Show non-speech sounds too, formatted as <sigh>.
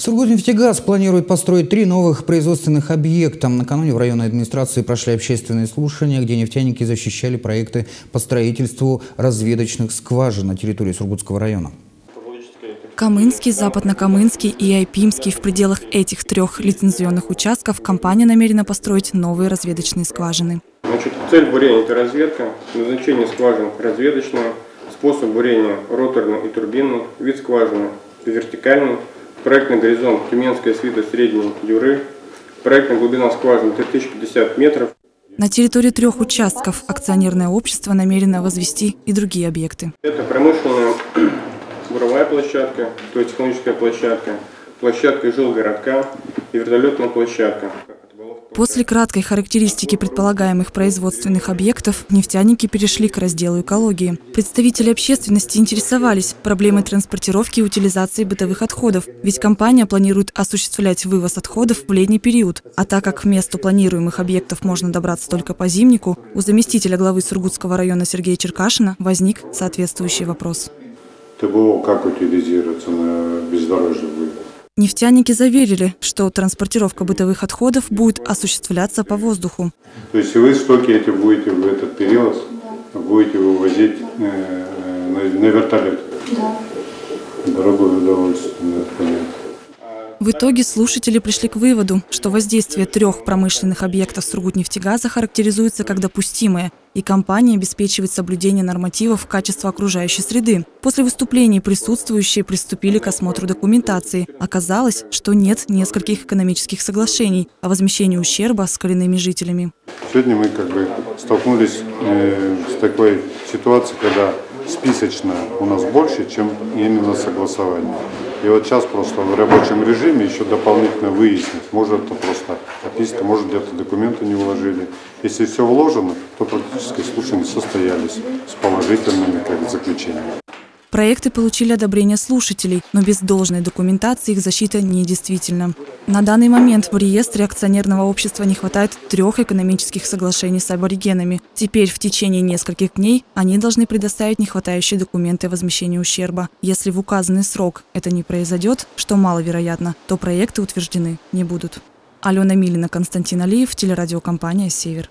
Сургутнефтегаз планирует построить три новых производственных объекта. Накануне в районной администрации прошли общественные слушания, где нефтяники защищали проекты по строительству разведочных скважин на территории Сургутского района. Камынский, Западно-Камынский и Айпимский. В пределах этих трех лицензионных участков компания намерена построить новые разведочные скважины. Значит, цель бурения – это разведка, назначение скважин разведочное, способ бурения роторный и турбинный, вид скважины вертикальный, Проектный горизонт Тюменская свита средней Юры. Проектная глубина скважины 3050 метров. На территории трех участков акционерное общество намерено возвести и другие объекты. Это промышленная <clears throat> буровая площадка, то есть технологическая площадка, площадка жилгородка и вертолетная площадка. После краткой характеристики предполагаемых производственных объектов нефтяники перешли к разделу экологии. Представители общественности интересовались проблемой транспортировки и утилизации бытовых отходов, ведь компания планирует осуществлять вывоз отходов в летний период. А так как к месту планируемых объектов можно добраться только по зимнику, у заместителя главы Сургутского района Сергея Черкашина возник соответствующий вопрос. ТБО как утилизируется на бездорожье? Нефтяники заверили, что транспортировка бытовых отходов будет осуществляться по воздуху. То есть вы стоки эти будете в этот период будете вывозить э, на, на вертолет? Да. Дорогое удовольствие, понятно. В итоге слушатели пришли к выводу, что воздействие трех промышленных объектов Сургутнефтегаза характеризуется как допустимое, и компания обеспечивает соблюдение нормативов качества окружающей среды. После выступлений присутствующие приступили к осмотру документации. Оказалось, что нет нескольких экономических соглашений о возмещении ущерба с коренными жителями. Сегодня мы как бы столкнулись э, с такой ситуацией, когда списочно у нас больше, чем именно согласование. И вот сейчас просто в рабочем режиме еще дополнительно выяснить, может это просто описка, может где-то документы не вложили. Если все вложено, то практически слушания состоялись с положительными как, заключениями. Проекты получили одобрение слушателей, но без должной документации их защита недействительна. На данный момент в реестре акционерного общества не хватает трех экономических соглашений с аборигенами. Теперь в течение нескольких дней они должны предоставить нехватающие документы о возмещении ущерба. Если в указанный срок это не произойдет, что маловероятно, то проекты утверждены не будут. Алена Милина, Константин Алиев, телерадиокомпания «Север».